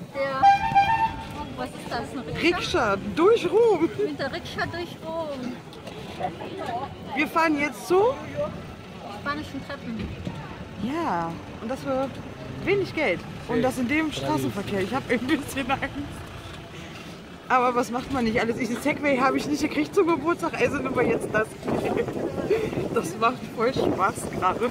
mit der, was ist das, ein Rikscha? Rikscha durch Rom. Mit der Rikscha durch Rom. Wir fahren jetzt zu spanischen Treppen. Ja, und das für wenig Geld. Und das in dem Straßenverkehr. Ich habe ein bisschen Angst. Aber was macht man nicht alles? Ich, Segway habe ich nicht gekriegt zum Geburtstag, also nehmen wir jetzt das. Das macht voll Spaß gerade.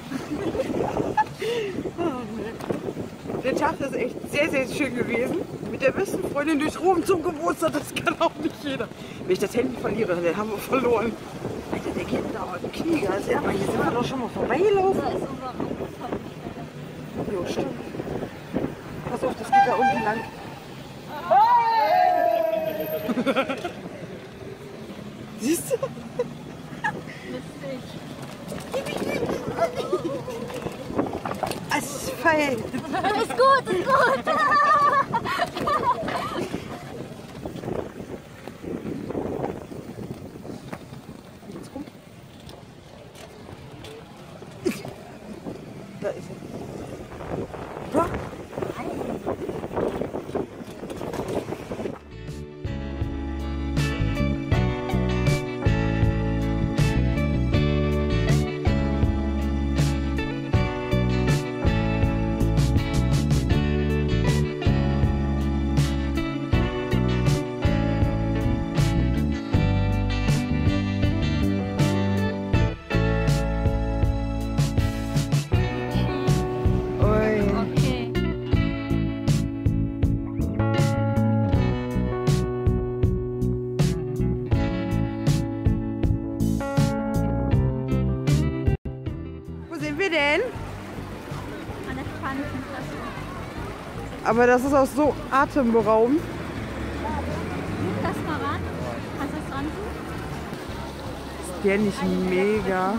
Der Tag ist echt sehr, sehr schön gewesen. Mit der besten Freundin durch Rom zum Geburtstag, das kann auch nicht jeder. Wenn ich das Handy verliere, dann haben wir verloren. Alter, der geht da den Kniegas. Ja, aber hier sind wir doch schon mal vorbeigelaufen. Da ist unser. Jo, stimmt. Pass auf, das geht da unten lang. Siehst du? Lustig. Asphalt. Ist gut, ist gut. Sind wir denn? An der spanischen. Aber das ist auch so atemberaubend. Lass mal ran. Kannst du das? Ist der nicht mega?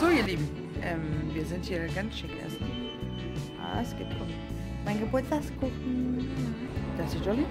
So, ihr Lieben, ähm, wir sind hier ganz schick essen. Ah, es geht um mein Geburtstagskuchen. Das ist Jolly.